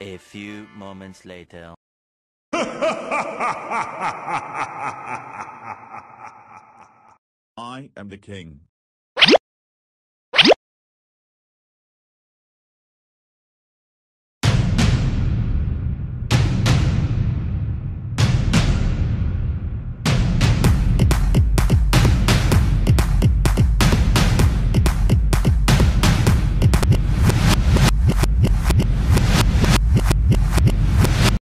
A few moments later. I am the king.